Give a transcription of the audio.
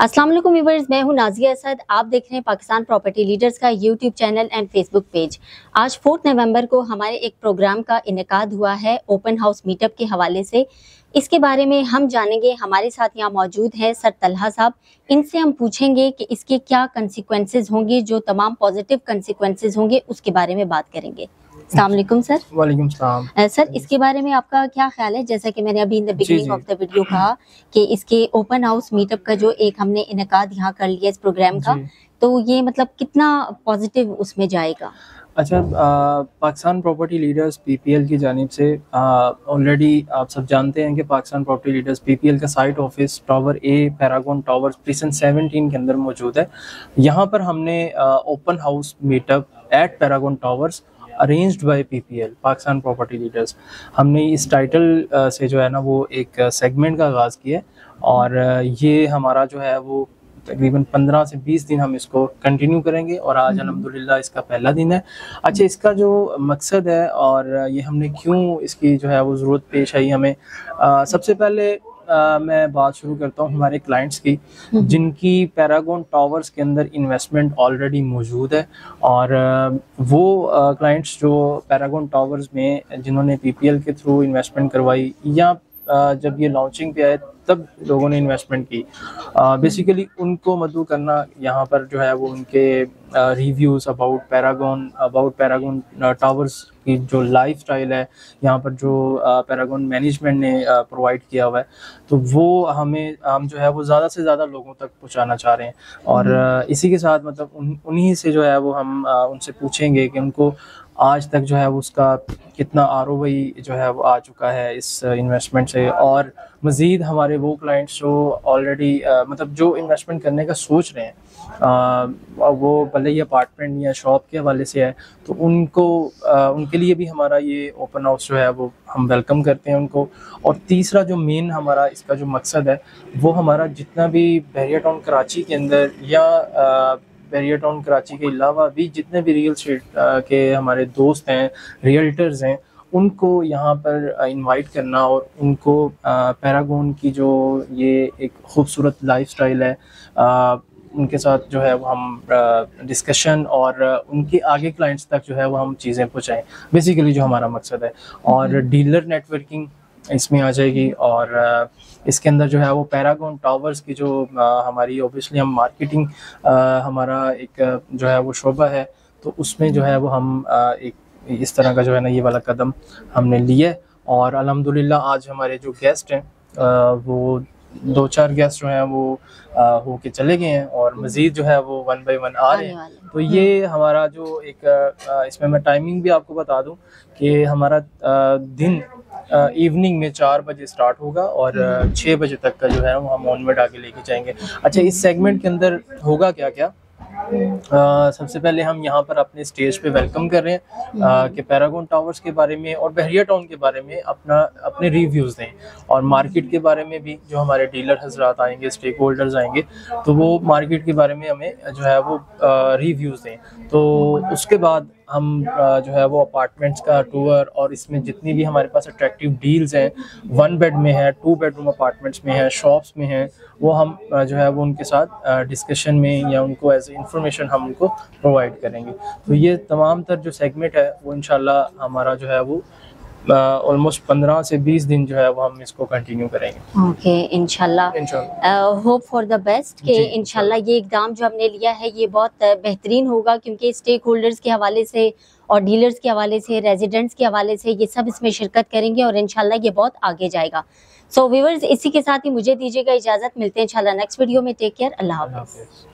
अस्सलाम वालेकुम व्यूवर्स, मैं हूँ नाजिया असद। आप देख रहे हैं पाकिस्तान प्रॉपर्टी लीडर्स का YouTube channel and Facebook page. आज फोर्थ नवंबर को हमारे एक प्रोग्राम का इनका हुआ है ओपन हाउस मीटअप के हवाले से। इसके बारे में हम जानेंगे। हमारे साथ यहाँ मौजूद हैं सर तलहा साहब। इनसे हम पूछेंगे कि इसके क्या कंसिक्वेंसेज होंगे, जो तमाम पॉजिटिव कंसिक्वेंसेज होंगे, उसके बारे में बात करेंगे। वालेकुम सर वालेकुम सलाम। सर इसके बारे में आपका क्या ख्याल है? जैसा कि मैंने अभी in the beginning of the video कहा कि इसके ओपन हाउस मीटअप का जो एक हमने इनका यहाँ कर लिया इस प्रोग्राम का तो ये मतलब कितना पॉजिटिव उसमें जाएगा? अच्छा पाकिस्तान प्रॉपर्टी लीडर्स पीपीएल की जानब से ऑलरेडी आप सब जानते हैं कि पाकिस्तान प्रॉपर्टी लीडर्स पीपीएल का site office tower A Paragon tower precinct 17 के अंदर मौजूद है। यहाँ पर हमने open house meetup at Paragon towers arranged by PPL Pakistan property leaders हमने इस टाइटल से जो है ना वो एक सेगमेंट का आगाज़ किया और ये हमारा जो है वो तकरीबन पंद्रह से बीस दिन हम इसको कंटिन्यू करेंगे और आज हम्म। अलहमदिल्ला इसका पहला दिन है। अच्छा इसका जो मकसद है और ये हमने क्यों इसकी जो है वो ज़रूरत पेश आई हमें? आ, सबसे पहले आ, मैं बात शुरू करता हूँ हमारे क्लाइंट्स की हम्म। जिनकी पैरागोन टावर्स के अंदर इन्वेस्टमेंट ऑलरेडी मौजूद है और वो क्लाइंट्स जो पैरागोन टावर्स में जिन्होंने पीपीएल के थ्रू इन्वेस्टमेंट करवाई या जब ये लॉन्चिंग पे आए तब लोगों ने इन्वेस्टमेंट की बेसिकली उनको मदू करना यहाँ पर जो है वो उनके reviews about Paragon about Paragon towers की जो लाइफ स्टाइल है यहाँ पर जो पैरागोन मैनेजमेंट ने प्रोवाइड किया हुआ है तो वो हमें हम जो है वो ज़्यादा से ज़्यादा लोगों तक पहुँचाना चाह रहे हैं और हम्म। इसी के साथ मतलब उन उन्हीं से जो है वो हम उनसे पूछेंगे कि उनको आज तक जो है उसका कितना आर जो है वो आ चुका है इस इन्वेस्टमेंट से। और मज़ीद हमारे वो क्लाइंट्स जो ऑलरेडी मतलब जो इन्वेस्टमेंट करने का सोच रहे हैं आ, वो भले ही अपार्टमेंट या शॉप के हवाले से है तो उनको आ, उनके लिए भी हमारा ये ओपन हाउस जो है वो हम वेलकम करते हैं उनको। और तीसरा जो मेन हमारा इसका जो मकसद है वो हमारा जितना भी बैरिया टाउन कराची के अंदर या बैरिया टाउन कराची के अलावा भी जितने भी रियल स्टेट के हमारे दोस्त हैं रियल्टर्स हैं उनको यहाँ पर इनवाइट करना और उनको पैरागोन की जो ये एक खूबसूरत लाइफस्टाइल है उनके साथ जो है वो हम डिस्कशन और उनके आगे क्लाइंट्स तक जो है वो हम चीज़ें पहुँचाएँ बेसिकली जो हमारा मकसद है और डीलर हम्म। नेटवर्किंग इसमें आ जाएगी और इसके अंदर जो है वो पैरागोन टावर्स की जो हमारी ओबियसली हम मार्केटिंग हमारा एक जो है वो शोबा है तो उसमें जो है वो हम एक, इस तरह का जो है ना ये वाला कदम हमने लिया और अलहमदिल्ला आज हमारे जो गेस्ट हैं वो दो चार गेस्ट जो हैं वो होके चले गए हैं और मज़ीद जो है वो वन बाई वन आ रहे हैं। तो ये हमारा जो एक इसमें मैं टाइमिंग भी आपको बता दूँ कि हमारा दिन इवनिंग में चार बजे स्टार्ट होगा और छः बजे तक का जो है वो हम ऑनवर्ड आगे लेके जाएँगे। अच्छा इस सेगमेंट के अंदर होगा क्या क्या आ, सबसे पहले हम यहाँ पर अपने स्टेज पे वेलकम कर रहे हैं। कि पैरागोन टावर्स के बारे में और बहरिया टाउन के बारे में अपना अपने रिव्यूज़ दें और मार्केट के बारे में भी जो हमारे डीलर हजरात आएँगे स्टेक होल्डर्स आएँगे तो वो मार्केट के बारे में हमें जो है वो रिव्यूज़ दें। तो उसके बाद हम जो है वो अपार्टमेंट्स का टूर और इसमें जितनी भी हमारे पास अट्रैक्टिव डील्स हैं वन बेड में है टू बेडरूम अपार्टमेंट्स में है शॉप्स में हैं, वो हम जो है वो उनके साथ डिस्कशन में या उनको एज इंफॉर्मेशन हम उनको प्रोवाइड करेंगे। तो ये तमाम तर जो सेगमेंट है, वो इन हमारा जो है वो ऑलमोस्ट पंद्रह से बीस दिन जो है वो हम इसको कंटिन्यू करेंगे। ओके इनशाला होप फॉर द बेस्ट कि इनशाला ये इकदाम जो हमने लिया है ये बहुत बेहतरीन होगा क्योंकि स्टेक होल्डर्स के हवाले से और डीलर्स के हवाले से रेजिडेंट्स के हवाले से ये सब इसमें शिरकत करेंगे और इनशाला ये बहुत आगे जाएगा। सो so, व्यूवर्स इसी के साथ ही मुझे दीजिएगा इजाज़त। मिलते हैं इंशाल्लाह नेक्स्ट वीडियो में। टेक केयर अल्लाह हाफिज़।